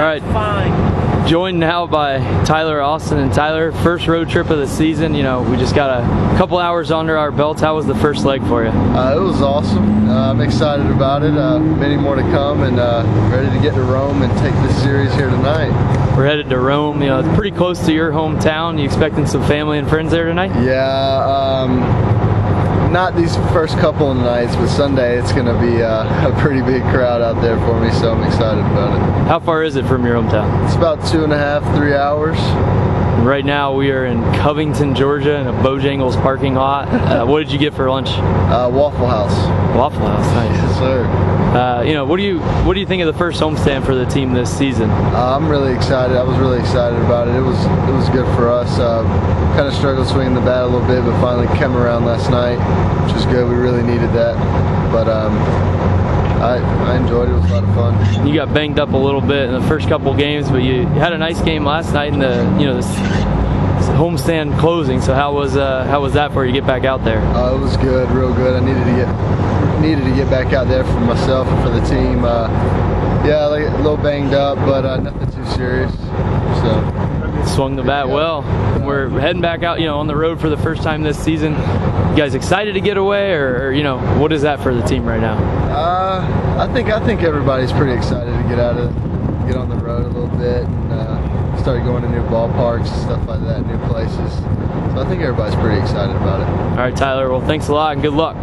All right. Fine. Joined now by Tyler Austin and Tyler, first road trip of the season. You know, we just got a couple hours under our belts. How was the first leg for you? Uh, it was awesome. Uh, I'm excited about it. Uh, many more to come, and uh, ready to get to Rome and take this series here tonight. We're headed to Rome. You know, it's pretty close to your hometown. You expecting some family and friends there tonight? Yeah. Um, not these first couple of nights, but Sunday it's going to be uh, a pretty big crowd out there for me, so I'm excited about it. How far is it from your hometown? It's about two and a half, three hours. Right now we are in Covington, Georgia, in a Bojangles parking lot. Uh, what did you get for lunch? Uh, Waffle House. Waffle House, nice. Yes, sir. Uh, you know, what do you what do you think of the first homestand for the team this season? Uh, I'm really excited. I was really excited about it. It was it was good for us. Uh, kind of struggled swinging the bat a little bit, but finally came around last night, which was good. We really needed that. But um, I, I enjoyed it. It was a lot of fun. You got banged up a little bit in the first couple games, but you had a nice game last night in the you know this homestand closing. So how was uh, how was that for you to get back out there? Uh, it was good, real good. I needed to get needed to get back out there for myself and for the team. Uh, yeah, like, a little banged up, but uh, nothing too serious. So swung the bat well. We're heading back out, you know, on the road for the first time this season. You guys excited to get away, or, or you know, what is that for the team right now? Uh, I think I think everybody's pretty excited to get out of get on the road a little bit and uh, start going to new ballparks stuff like that, new places. So I think everybody's pretty excited about it. All right, Tyler. Well, thanks a lot and good luck.